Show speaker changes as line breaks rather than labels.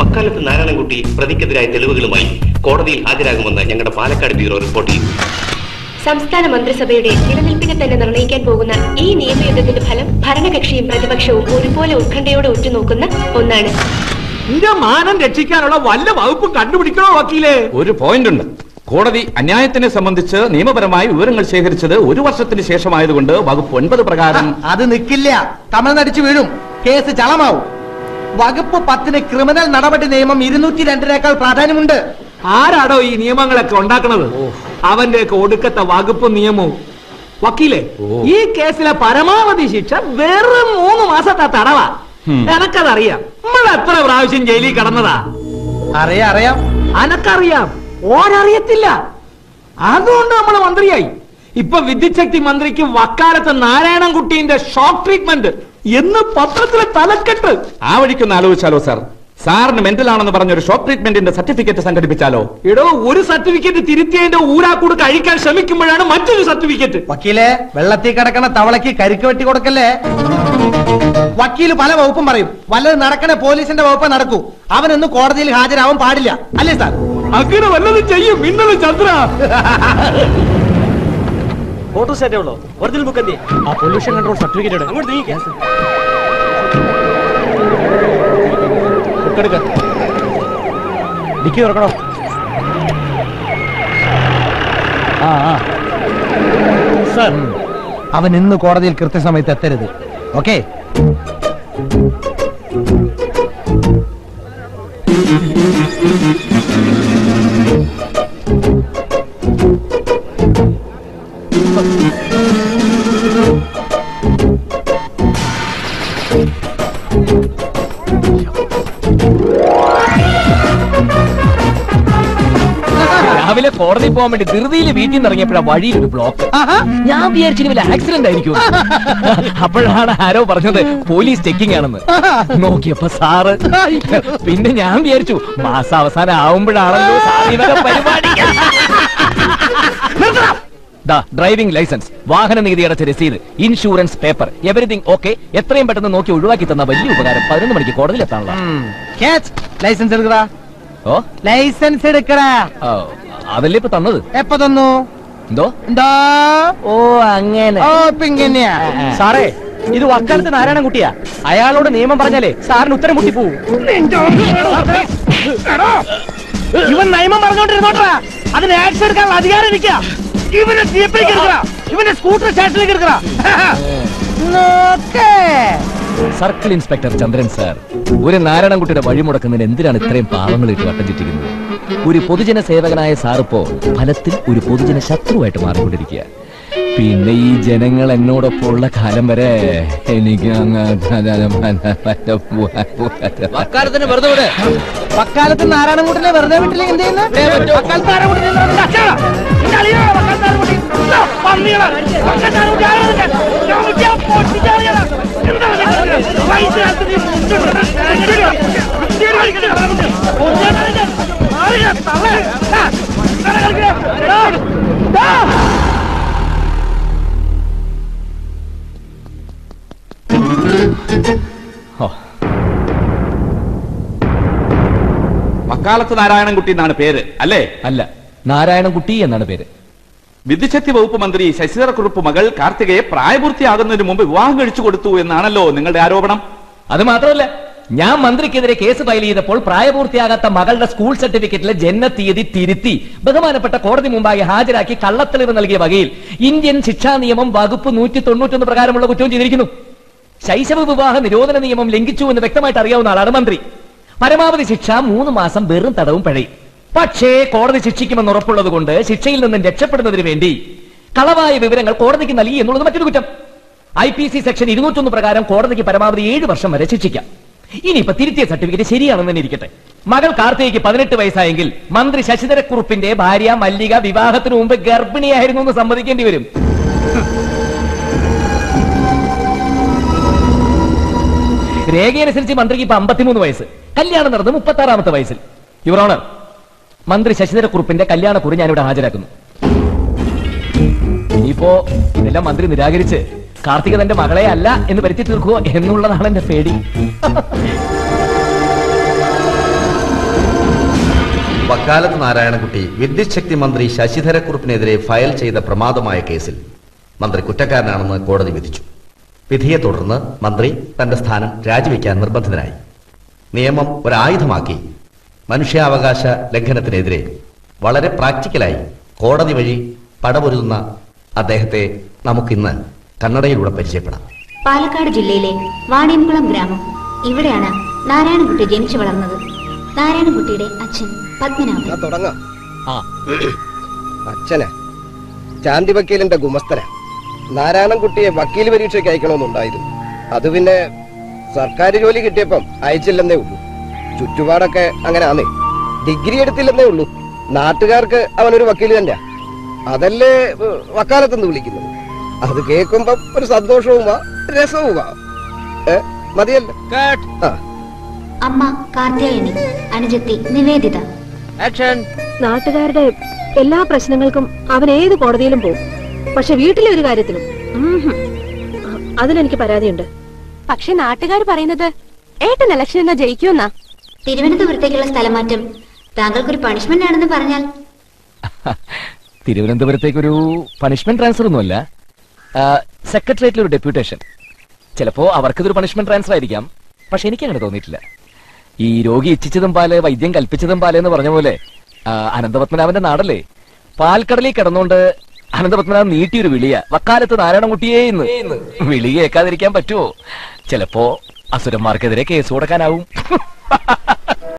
വക്കാലത്ത് നാരായണൻകുട്ടി പ്രതിക്കെതിരായ തെളിവുകളുമായി കോടതിയിൽ ഹാജരാകുമെന്ന് ഞങ്ങളുടെ പാലക്കാട് ബ്യൂറോ റിപ്പോർട്ട് ചെയ്തു.
സംസ്ഥാന മന്ത്രിസഭയുടെ നിലനിൽപ്പിനെ തന്നെ നിർണയിക്കാൻ പോകുന്ന ഈ നിയമയുദ്ധത്തിന്റെ ഫലം ഭരണകക്ഷിയും പ്രതിപക്ഷവും ഒരുപോലെ ഉത്കണ്ഠയോടെ ഉറ്റുനോക്കുന്ന ഒന്നാണ്.
നിന്റെ മാനം രക്ഷിക്കാനുള്ള വല്ല വകുപ്പും കണ്ടുപിടിക്കണോ വക്കീലേ?
ഒരു പോയിന്റ് ഉണ്ട്. കോടതി അന്യായത്തിനെ സംബന്ധിച്ച് നിയമപരമായി വിവരങ്ങൾ ശേഖരിച്ചത് ഒരു വർഷത്തിന് ശേഷമായതുകൊണ്ട് വകുപ്പ് ഒൻപത് പ്രകാരം
അത് നിൽക്കില്ല തമിഴ്നടിച്ചു വീഴും. കേസ് ചളമാവും. വകുപ്പ് പത്തിന് ക്രിമിനൽ നടപടി നിയമം ഇരുന്നൂറ്റി രണ്ടിനേക്കാൾ പ്രാധാന്യമുണ്ട്.
ആരാടോ ഈ നിയമങ്ങളൊക്കെ ഉണ്ടാക്കണത്? അവന്റെയൊക്കെ ഒടുക്കത്തെ വകുപ്പ് നിയമവും. വക്കീലേ ഈ കേസിലെ പരമാവധി ശിക്ഷ വെറും മൂന്ന് മാസത്തെ തടവാ. എനക്കതറിയാം. നമ്മൾ എത്ര പ്രാവശ്യം ജയിലിൽ കടന്നതാ?
അറിയാം അറിയാം.
അനക്കറിയാം. ഓരറിയത്തില്ല. അതുകൊണ്ട് നമ്മൾ മന്ത്രിയായി. ഇപ്പൊ വിദ്യുച്ഛക്തി മന്ത്രിക്ക് വക്കാലത്ത് നാരായണൻകുട്ടിന്റെ ഷോക്ക് ട്രീറ്റ്മെന്റ് എന്ന് പത്രത്തിലെ തലക്കെട്ട്.
ആ വഴിക്കൊന്ന് ആലോചിച്ചാലോ സാർ? സാറിന് മെന്റൽ ആണെന്ന് പറഞ്ഞ ഒരു ഷോക്ക് ട്രീറ്റ്മെന്റിന്റെ സർട്ടിഫിക്കറ്റ് സംഘടിപ്പിച്ചാലോ?
എടോ ഒരു സർട്ടിഫിക്കറ്റ് തിരുത്തിയതിന്റെ ഊരാക്കൂട് കഴിക്കാൻ ശ്രമിക്കുമ്പോഴാണ് മറ്റൊരു സർട്ടിഫിക്കറ്റ്.
വക്കീലെ വെള്ളത്തിൽ കിടക്കണ തവളയ്ക്ക് കരിക്ക് വെട്ടി കൊടുക്കല്ലേ? വക്കീൽ പല വകുപ്പും പറയും. വല്ലത് നടക്കണ പോലീസിന്റെ വകുപ്പ് നടക്കൂ. അവനൊന്ന് കോടതിയിൽ ഹാജരാവാൻ പാടില്ല. അല്ലേ സാർ?
അങ്ങനെ വല്ലതും ചെയ്യും. മിന്നലും ചന്ദ്ര.
ഫോട്ടോ സെറ്റേ ഉള്ളൂ ഒറിജിനൽ ബുക്ക് എന്തി ആ പൊല്യൂഷൻ കൺട്രോൾ സർട്ടിഫിക്കറ്റ് അങ്ങോട്ട് നീക്കി ബുക്ക് എടുക്ക. ഡിക്കി തുറക്കണോ? ആ ആ. സർ
അവൻ ഇന്ന് കോടതിയിൽ കൃത്യസമയത്ത് എത്തരുത്. ഓക്കെ
രാവിലെ കോടതി പോകാൻ വേണ്ടി ധൃതിയിൽ വീട്ടിൽ നിന്ന് ഇറങ്ങിയപ്പോഴാ വഴിയിൽ ഒരു ബ്ലോക്ക് ഞാൻ വിചാരിച്ചു വല്ല ആക്സിഡന്റ് ആയിരിക്കും. അപ്പോഴാണ് ആരോ പറഞ്ഞത് പോലീസ് ചെക്കിംഗ് ആണെന്ന്. നോക്കിയപ്പോ സാറ്. പിന്നെ ഞാൻ വിചാരിച്ചു മാസം അവസാനം ആവുമ്പോഴാണല്ലോ പരിപാടി. ഡ്രൈവിംഗ് ലൈസൻസ് വാഹന നികുതി അടച്ച രസീത് ഇൻഷുറൻസ് പേപ്പർ എവറിഥിങ് ഓക്കെ എത്രയും പെട്ടെന്ന് നോക്കി ഒഴിവാക്കി തന്ന വലിയ ഉപകാരം പതിനൊന്ന് മണിക്ക് കോടതിയിൽ എത്താനുള്ള.
ലൈസൻസ് എടുക്കടാ.
ഓ?
ലൈസൻസ് എടുക്കടാ.
ഓ, അതല്ലേ ഇപ്പൊ തന്നത്?
എപ്പോ തന്നു?
എന്തോ?
എന്താ?
ഓ അങ്ങനെ.
ഓ പിങ്ങനെയാ
സാറേ ഇത് വക്കാലത്ത് നാരായണൻകുട്ടിയാ അയാളോട് നിയമം പറഞ്ഞാലേ സാറിന് ഉത്തരം മുട്ടിപ്പോവും ഇവൻ നിയമം പറഞ്ഞോണ്ടിരുന്നോട്ടാ അതിന് ആക്ഷൻ എടുക്കാനുള്ള അധികാരം ഇരിക്കുക ഇവനെ ജീപ്പിലേക്ക് എടുക്കറ ഇവന്റെ സ്കൂട്ടർ സ്റ്റേഷനിലേക്ക് എടുക്കറ
സർക്കിൾ ഇൻസ്പെക്ടർ ചന്ദ്രൻ സാർ ഒരു നാരായണൻകുട്ടിയുടെ വഴിമുടക്കുന്നതിന് എന്തിനാണ് ഇത്രയും പാവങ്ങൾ ഇട്ട് വട്ടം ചുറ്റിക്കുന്നത് ഒരു പൊതുജന സേവകനായ സാറിപ്പോ ഫലത്തിൽ ഒരു പൊതുജന ശത്രുവായിട്ട് മാറിക്കൊണ്ടിരിക്കുക പിന്നെ ഈ ജനങ്ങൾ എന്നോടൊപ്പം ഉള്ള കാലം വരെ എനിക്ക് അങ്ങ്
വക്കാലത്തിന് വെറുതെ വിട്. നാരായണൻകുട്ടിനെ വെറുതെ വിട്ടില്ല? എന്ത് ചെയ്യുന്ന? വക്കാലത്ത്
നാരായണൻകുട്ടി എന്നാണ് പേര് അല്ലേ?
അല്ല നാരായണൻകുട്ടി എന്നാണ് പേര്.
വിദ്യുശക്തി വകുപ്പ് മന്ത്രി ശശിധരക്കുറുപ്പ് മകൾ കാർത്തികയെ പ്രായപൂർത്തിയാകുന്നതിന് മുമ്പ് വിവാഹം കഴിച്ചു കൊടുത്തു എന്നാണല്ലോ നിങ്ങളുടെ ആരോപണം.
അത് മാത്രമല്ല ഞാൻ മന്ത്രിക്കെതിരെ കേസ് ഫയൽ ചെയ്തപ്പോൾ പ്രായപൂർത്തിയാകാത്ത മകളുടെ സ്കൂൾ സർട്ടിഫിക്കറ്റിലെ ജന്മതീയതി തിരുത്തി ബഹുമാനപ്പെട്ട കോടതി മുമ്പാകെ ഹാജരാക്കി കള്ളത്തെളിവ് നൽകിയ വകയിൽ ഇന്ത്യൻ ശിക്ഷാ നിയമം വകുപ്പ് നൂറ്റി തൊണ്ണൂറ്റൊന്ന് പ്രകാരമുള്ള കുറ്റവും ചെയ്തിരിക്കുന്നു. ശൈശവ വിവാഹ നിരോധന നിയമം ലംഘിച്ചു എന്ന് വ്യക്തമായിട്ട് അറിയാവുന്ന ആളാണ് മന്ത്രി. പരമാവധി ശിക്ഷ മൂന്ന് മാസം വെറും തടവും പഴയും. പക്ഷേ കോടതി ശിക്ഷിക്കുമെന്ന് ഉറപ്പുള്ളത് കൊണ്ട് ശിക്ഷയിൽ നിന്നും രക്ഷപ്പെടുന്നതിന് വേണ്ടി കളവായ വിവരങ്ങൾ കോടതിക്ക് നൽകി എന്നുള്ളത് മറ്റൊരു കുറ്റം. ഐ പി സി സെക്ഷൻ ഇരുന്നൂറ്റൊന്ന് പ്രകാരം കോടതിക്ക് പരമാവധി ഏഴ് വർഷം വരെ ശിക്ഷിക്കാം. ഇനിയിപ്പോ തിരുത്തിയ സർട്ടിഫിക്കറ്റ് ശരിയാണെന്ന് തന്നെ ഇരിക്കട്ടെ. മകൾ കാർത്തികയ്ക്ക് പതിനെട്ട് വയസ്സായെങ്കിൽ മന്ത്രി ശശിധരക്കുറുപ്പിന്റെ ഭാര്യ മല്ലിക വിവാഹത്തിന് മുമ്പ് ഗർഭിണിയായിരുന്നു എന്ന് സമ്മതിക്കേണ്ടി വരും. രേഖയനുസരിച്ച് മന്ത്രിക്ക് ഇപ്പൊ അമ്പത്തിമൂന്ന് വയസ്സ്. കല്യാണം നടന്നത് മുപ്പത്തി ആറാമത്തെ വയസ്സിൽ. യുവർ ഓണർ മന്ത്രി ശശിധരക്കുറുപ്പിന്റെ കല്യാണക്കുറി ഞാനിവിടെ ഹാജരാക്കുന്നു. ഇനിയിപ്പോ ഇതെല്ലാം മന്ത്രി നിരാകരിച്ച് കാർത്തിക തന്റെ മകളെ അല്ല എന്ന് വരുത്തി തീർക്കുക എന്നുള്ളതാണ് എന്റെ പേടി.
വക്കാലത്ത് നാരായണക്കുട്ടി വിദ്യുത് ശക്തി മന്ത്രി ശശിധരക്കുറുപ്പിനെതിരെ ഫയൽ ചെയ്ത പ്രമാദമായ കേസിൽ മന്ത്രി കുറ്റക്കാരനാണെന്ന് കോടതി വിധിച്ചു. വിധിയെ തുടർന്ന് മന്ത്രി തന്റെ സ്ഥാനം രാജിവെക്കാൻ നിർബന്ധിതനായി. നിയമം ഒരായുധമാക്കി മനുഷ്യാവകാശ ലംഘനത്തിനെതിരെ വളരെ പ്രാക്ടിക്കലായി കോടതി വഴി പടപൊരുതുന്ന അദ്ദേഹത്തെ നമുക്കിന്ന് കന്നഡയിലൂടെ പരിചയപ്പെടാം.
പാലക്കാട് ജില്ലയിലെ വാണിയംകുളം ഗ്രാമം. ഇവിടെയാണ് നാരായണൻകുട്ടി ജനിച്ചു വളർന്നത്. നാരായണൻകുട്ടിയുടെ അച്ഛൻ പത്മനാഭൻ.
തുടങ്ങാം. അച്ഛനെ. ചാന്തി വക്കീലിന്റെ ഗുമസ്തന. നാരായണൻകുട്ടിയെ വക്കീൽ പരീക്ഷയ്ക്ക് അയക്കണമെന്നുണ്ടായിരുന്നു. അത് പിന്നെ സർക്കാർ ജോലി കിട്ടിയപ്പം അയച്ചില്ലെന്നേ ഉള്ളൂ. ചുറ്റുപാടൊക്കെ അങ്ങനെ ആന്നേ ഡിഗ്രി എടുത്തില്ലെന്നേ ഉള്ളൂ. നാട്ടുകാർക്ക് അവനൊരു വക്കീൽ തന്നെയാ. അതല്ലേ വക്കാലത്തെന്ന് വിളിക്കുന്നത്. അത് കേൾക്കുമ്പം ഒരു സന്തോഷവുമാ രസവുമാ മതിയല്ലോ.
അമ്മ അനുജത്തി നിവേദിത.
നാട്ടുകാരുടെ എല്ലാ പ്രശ്നങ്ങൾക്കും അവൻ ഏത് കോടതിയിലും പോകും പക്ഷെ വീട്ടിലെ ഒരു കാര്യത്തിലും. അതിലെനിക്ക് പരാതിയുണ്ട്.
പക്ഷെ നാട്ടുകാർ പറയുന്നത് ഏട്ടൻ ഇലക്ഷൻ എന്നാ ജയിക്കുമെന്നാ?
തിരുവനന്തപുരത്തേക്കുള്ള സ്ഥലമാറ്റം താങ്കൾക്കൊരു പണിഷ്മെന്റ് ആണെന്ന് പറഞ്ഞാൽ?
തിരുവനന്തപുരത്തേക്കൊരു പണിഷ്മെന്റ് ട്രാൻസ്ഫർ ഒന്നുമല്ല. സെക്രട്ടേറിയറ്റിൽ ഒരു ഡെപ്യൂട്ടേഷൻ ചിലപ്പോ അവർക്കിതൊരു പണിഷ്മെന്റ് ട്രാൻസ്ഫർ ആയിരിക്കാം. പക്ഷെ എനിക്ക് അങ്ങനെ തോന്നിയിട്ടില്ല. ഈ രോഗി ഇച്ഛിച്ചതും പാൽ വൈദ്യം കൽപ്പിച്ചതും പാൽ എന്ന് പറഞ്ഞ പോലെ അനന്തപത്മനാഭന്റെ നാടല്ലേ? പാൽക്കടലിൽ കിടന്നുകൊണ്ട് അനന്തപത്മനാഭൻ നീട്ടിയൊരു വിളിയ. വക്കാലത്ത് നാരായണൻകുട്ടിയേ ഇന്ന് വിളി കേൾക്കാതിരിക്കാൻ പറ്റുമോ ചിലപ്പോ അസുരന്മാർക്കെതിരെ കേസ് കൊടുക്കാനാവും.